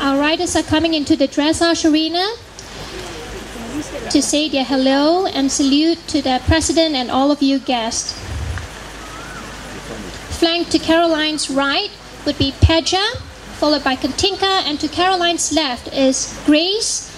Our riders are coming into the dressage arena to say their hello and salute to the president and all of you guests. Flanked to Caroline's right would be Pedja, followed by Katinka, and to Caroline's left is Grace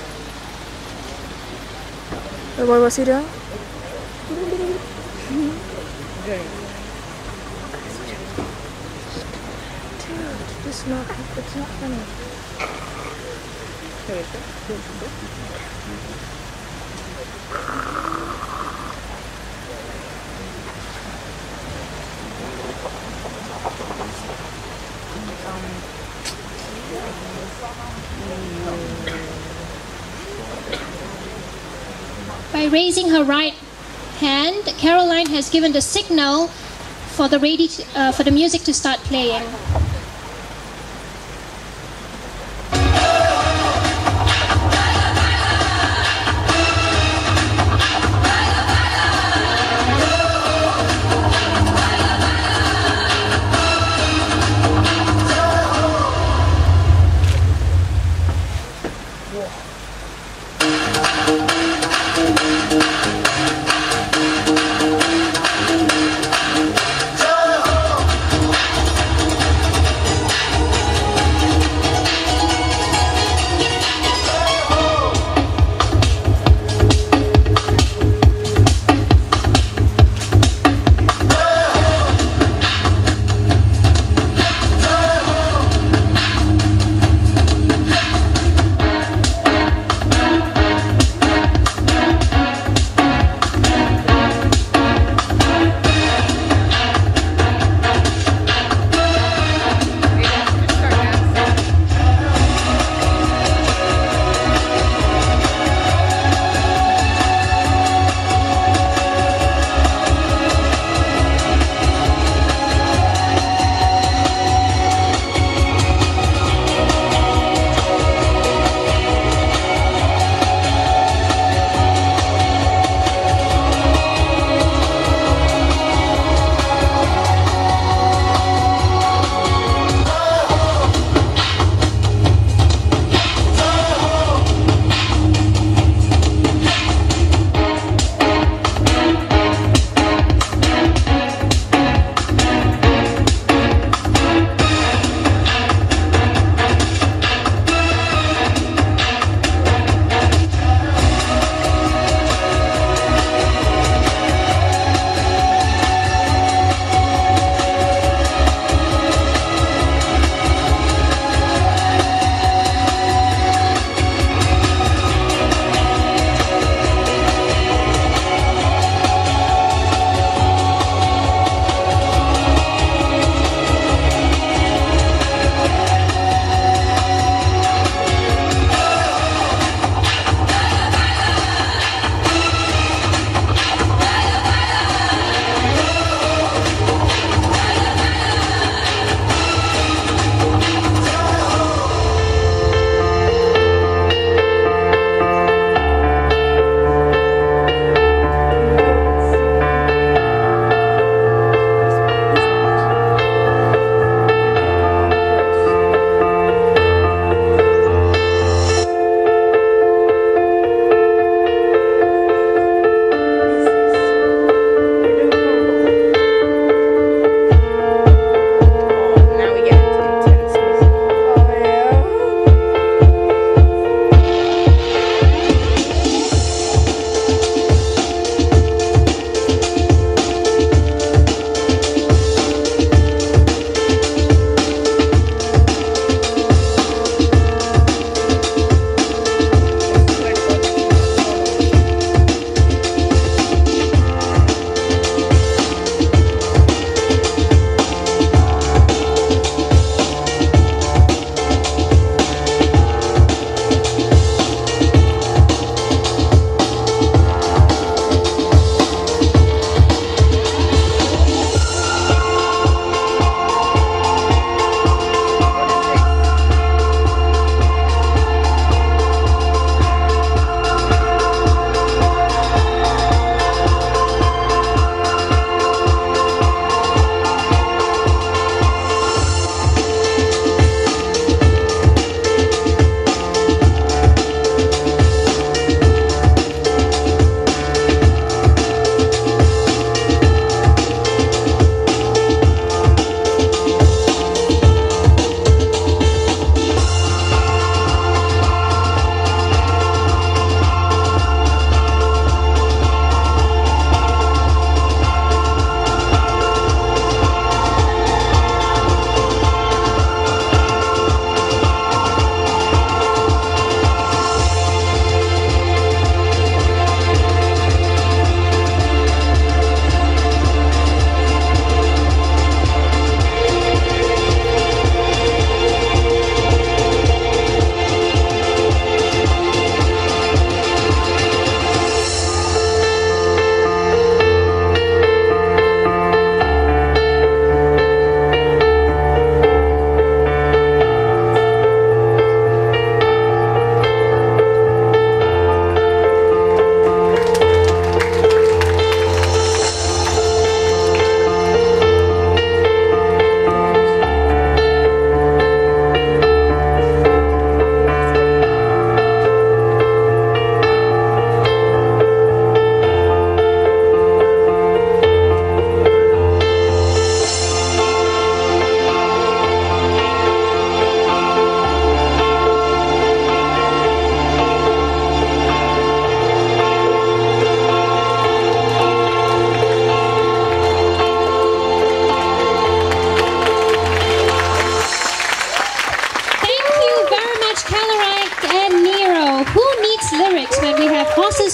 What was he doing? Dude, it's not, it's not funny. By raising her right hand, Caroline has given the signal for the uh, for the music to start playing.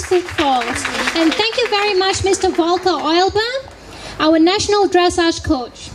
Footfalls. And thank you very much, Mr. Volker Oilba, our national dressage coach.